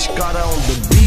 Escara on the um beat.